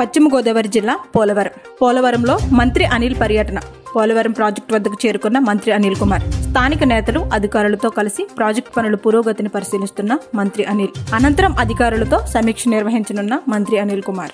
పశ్చిమ గోదావరి జిల్లా పోలవరం. పోలవరంలో మంత్రి అనిల్ పర్యటన. పోలవరం ప్రాజెక్టు వద్దకు చేరుకున్న మంత్రి అనిల్ కుమార్. స్థానిక నేతలు అధికారులతో కలిసి ప్రాజెక్టు పనుల పురోగతిని పరిశీలిస్తున్న మంత్రి అనిల్. అనంతరం అధికారులతో సమీక్ష నిర్వహించనున్న మంత్రి అనిల్ కుమార్.